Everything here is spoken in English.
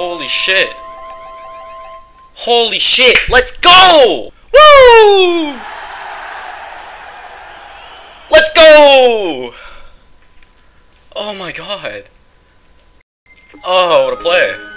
Holy shit. Holy shit. Let's go! Woo! Let's go! Oh my god. Oh, what a play.